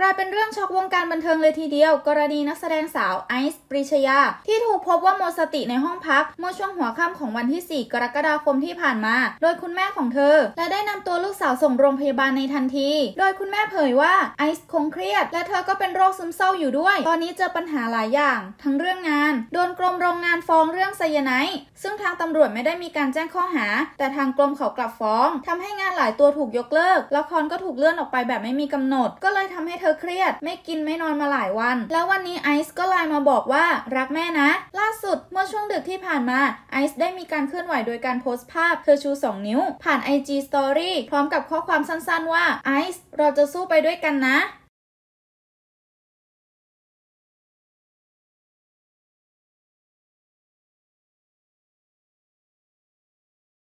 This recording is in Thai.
กลายเป็นเรื่องช็อกวงการบันเทิงเลยทีเดียว กรณีนักแสดงสาวไอซ์ปรีชญา ที่ถูกพบว่าหมดสติในห้องพัก เมื่อช่วงหัวค่ำของวันที่ 4 กรกฎาคมที่ผ่านมา โดยคุณแม่ของเธอ และได้นำตัวลูกสาวส่งโรงพยาบาลในทันที โดยคุณแม่เผยว่าไอซ์คงเครียด และเธอก็เป็นโรคซึมเศร้าอยู่ด้วย ตอนนี้เจอปัญหาหลายอย่าง ทั้งเรื่องงาน โดนกรมโรงงานฟ้องเรื่องไซยาไนด์ซึ่งทางตำรวจไม่ได้มีการแจ้งข้อหา แต่ทางกรมเขากลับฟ้องทำให้งานหลายตัวถูกยกเลิกละครก็ถูกเลื่อนออกไปแบบไม่มีกำหนด ก็เลยทำให้เธอเครียด ไม่กินไม่นอนมาหลายวัน แล้ววันนี้ไอซ์ก็ไลน์มาบอกว่ารักแม่นะ ล่าสุดเมื่อช่วงดึกที่ผ่านมาไอซ์ได้มีการเคลื่อนไหวโดยการโพสต์ภาพเธอชู 2 นิ้ว ผ่าน IG Story พร้อมกับข้อความสั้นๆว่าไอซ์เราจะสู้ไปด้วยกันนะ